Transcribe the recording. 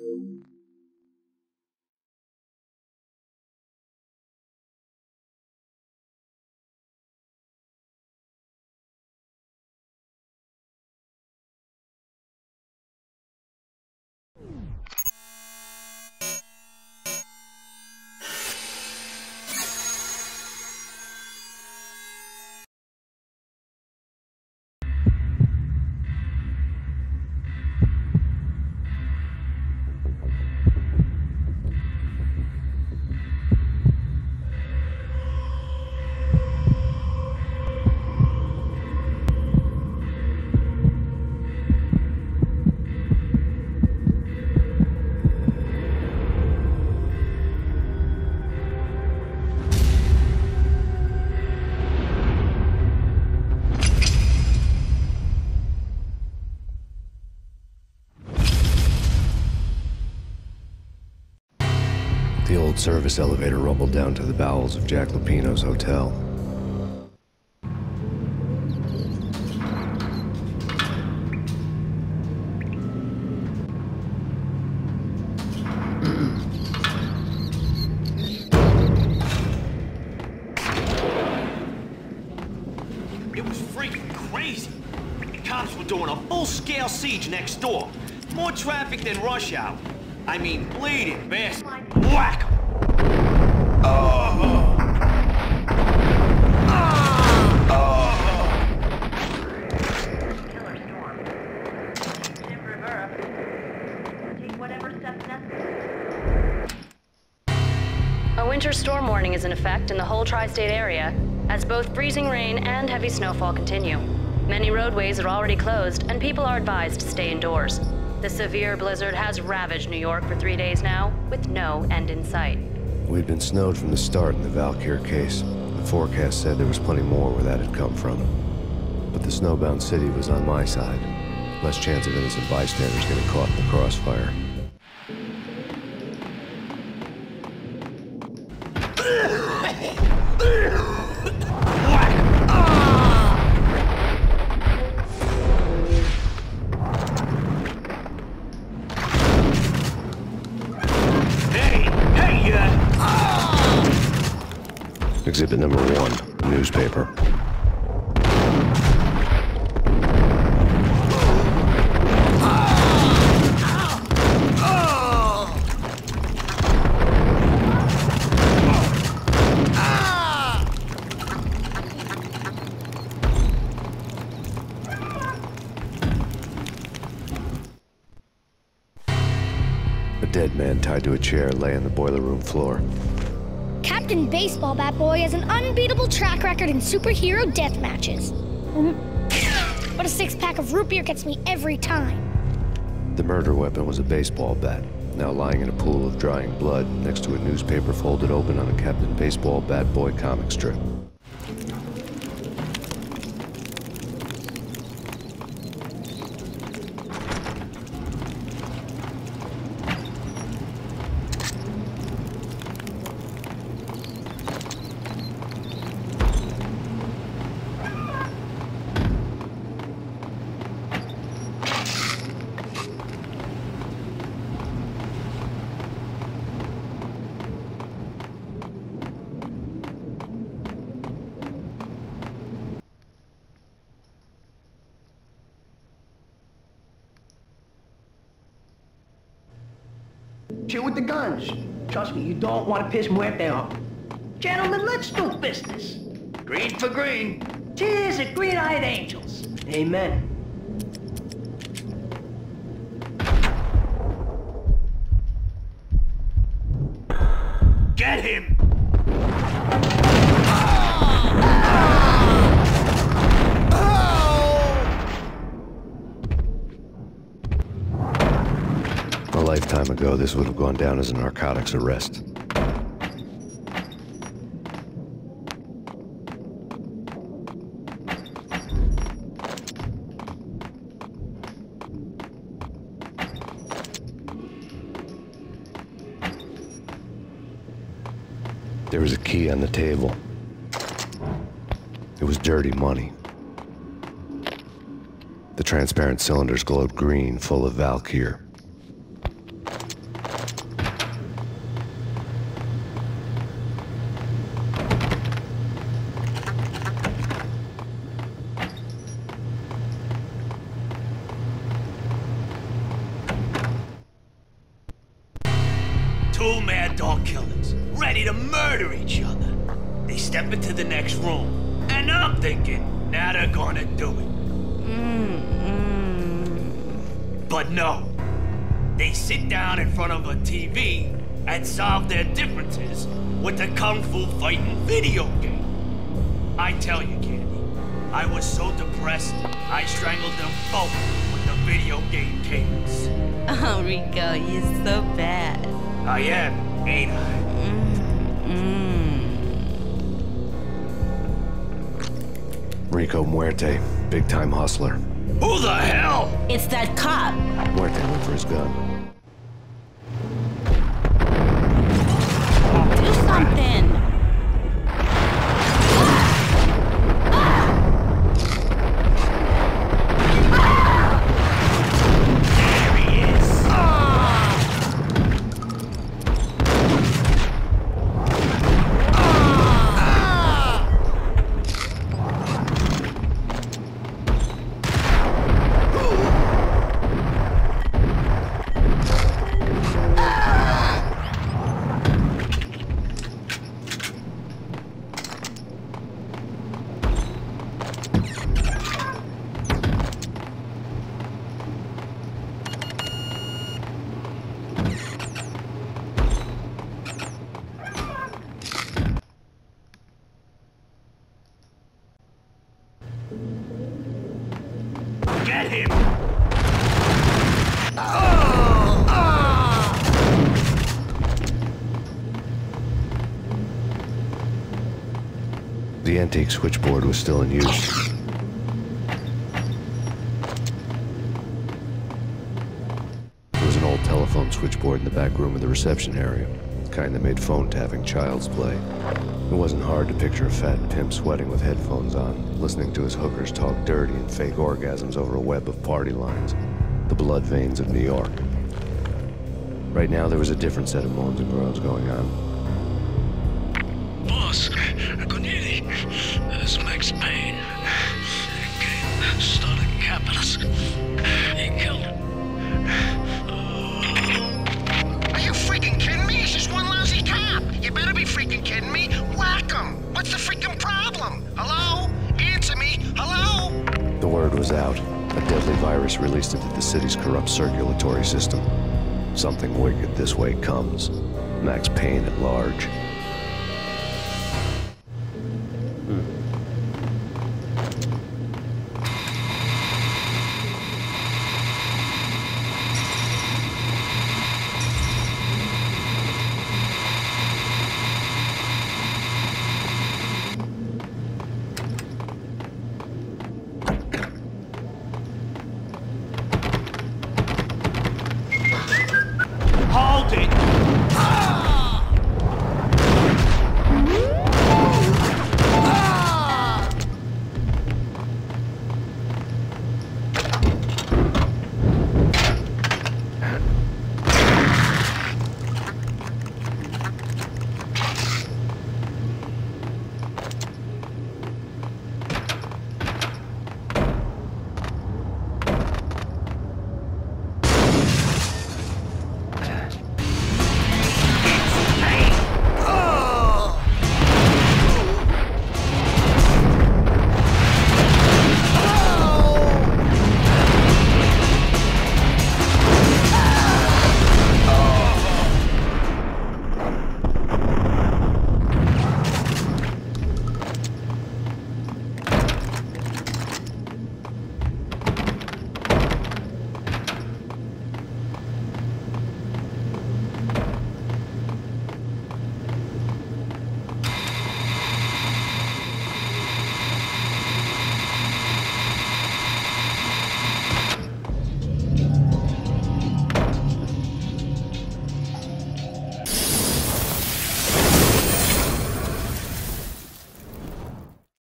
The old service elevator rumbled down to the bowels of Jack Lupino's hotel. It was freaking crazy. The cops were doing a full-scale siege next door. More traffic than rush hour. I mean, bleeding bastard. Whack effect in the whole tri state area, as both freezing rain and heavy snowfall continue. Many roadways are already closed, and people are advised to stay indoors. The severe blizzard has ravaged New York for three days now, with no end in sight. We'd been snowed from the start in the Valkyr case. The forecast said there was plenty more where that had come from. But the snowbound city was on my side. Less chance of innocent bystanders getting caught in the crossfire. Exhibit number one, newspaper. A dead man tied to a chair lay on the boiler room floor. Captain Baseball Bat Boy has an unbeatable track record in superhero death matches. But a six pack of root beer gets me every time. The murder weapon was a baseball bat, now lying in a pool of drying blood next to a newspaper folded open on a Captain Baseball Bat Boy comic strip. Chill with the guns. Trust me, you don't want to piss Muerte off. Gentlemen, let's do business. Green for green. Cheers at green-eyed angels. Amen. Lifetime ago, this would have gone down as a narcotics arrest. There was a key on the table. It was dirty money. The transparent cylinders glowed green, full of Valkyr. Two mad dog killers, ready to murder each other. They step into the next room, and I'm thinking, now they're gonna do it. But no. They sit down in front of a TV and solve their differences with the Kung Fu fighting video game. I tell you, Candy, I was so depressed, I strangled them both with the video game cables. Oh, Rico, you're so bad. I am, ain't I? Rico Muerte, big time hustler. Who the hell? It's that cop. Muerte went for his gun. Him! The antique switchboard was still in use. There was an old telephone switchboard in the back room of the reception area, kind that made phone tapping child's play. It wasn't hard to picture a fat pimp sweating with headphones on, listening to his hookers talk dirty and fake orgasms over a web of party lines. The blood veins of New York. Right now, there was a different set of moans and groans going on. Boss, city's corrupt circulatory system. Something wicked this way comes. Max Payne at large.